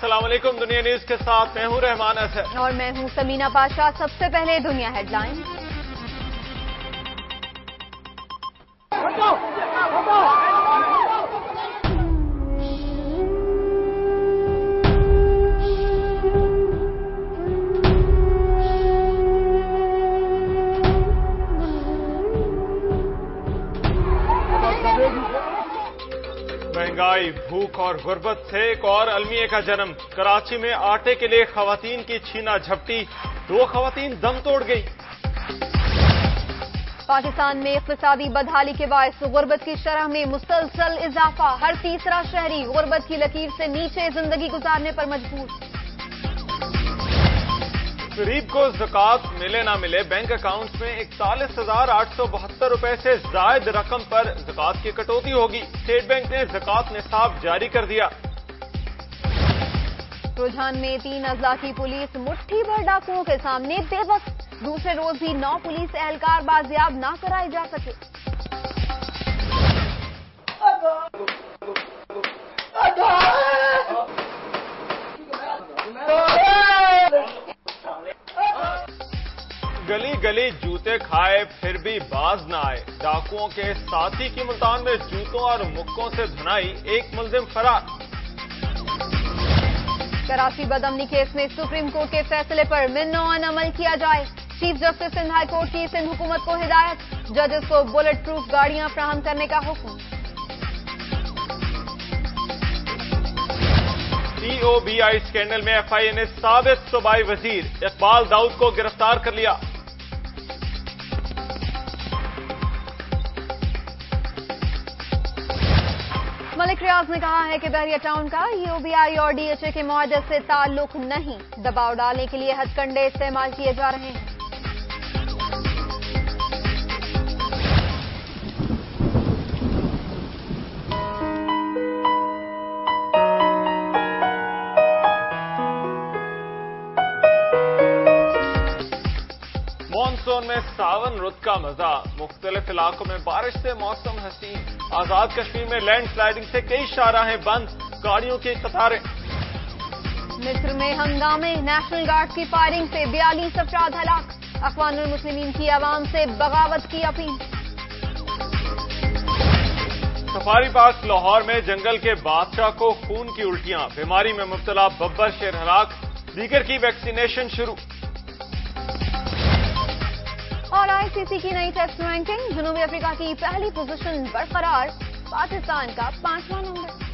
वालेकुम दुनिया न्यूज़ के साथ मैं हूँ रहमान असर। और मैं हूँ समीना पाशा। सबसे पहले दुनिया हेडलाइन महँगाई भूख और गुर्बत से एक और अलमिया का जन्म। कराची में आटे के लिए खातन की छीना झपटी। दो खातन दम तोड़ गई। पाकिस्तान में इकतदी बदहाली के बायस गुर्बत की शरह में मुसलसल इजाफा। हर तीसरा शहरी गुर्बत की लकीर से नीचे ज़िंदगी गुजारने पर मजबूर। गरीब को जक़ात मिले ना मिले बैंक अकाउंट में इकतालीस हज़ार आठ सौ बहत्तर रुपए से जायद रकम पर जक़ात की कटौती होगी। स्टेट बैंक ने जक़ात निसाब जारी कर दिया। रुझान में तीन अजला की पुलिस मुट्ठी भर डाकुओं के सामने बेबस। दूसरे रोज भी नौ पुलिस एहलकार बाजियाब ना कराए जा सके। गली गली जूते खाए फिर भी बाज न आए। डाकुओं के साथी की मुल्तान में जूतों और मुक्कों से धुनाई एक मुलजिम फरार। कराची बदमनी केस में सुप्रीम कोर्ट के फैसले पर मिन्नौन अमल किया जाए। Chief justice Sindh High Court की सिंध हुकूमत को हिदायत। जजेस को बुलेट प्रूफ गाड़ियाँ फ्राहम करने का हुक्म। टीओबीआई स्कैंडल में एफआईए ने साबित सूबाई वज़ीर। इकबाल दाऊद को गिरफ़्तार कर लिया। मलिक रियाज ने कहा है कि बहरिया टाउन का यूबीआई और डीएचए के माहदे से ताल्लुक नहीं। दबाव डालने के लिए हथकंडे इस्तेमाल किए जा रहे हैं। मानसून में सावन रुत का मज़ा। मुख्तलिफ़ इलाकों में बारिश से मौसम हसीन। आज़ाद कश्मीर में लैंड स्लाइडिंग से कई शाहराहें बंद गाड़ियों की कतारें। मिस्र में हंगामे नेशनल गार्ड की फायरिंग से बयालीस अफराद हलाक। अफवान मुस्लिमीन की आवाम से बगावत की अपील। सफारी पार्क लाहौर में जंगल के बादशाह को खून की उल्टियाँ। बीमारी में मुबतला बब्बर शेर हलाक। दीगर की वैक्सीनेशन शुरू। और आईसीसी की नई टेस्ट रैंकिंग जुनूबी अफ्रीका की पहली पोजीशन बरकरार, पाकिस्तान का पांचवा नंबर।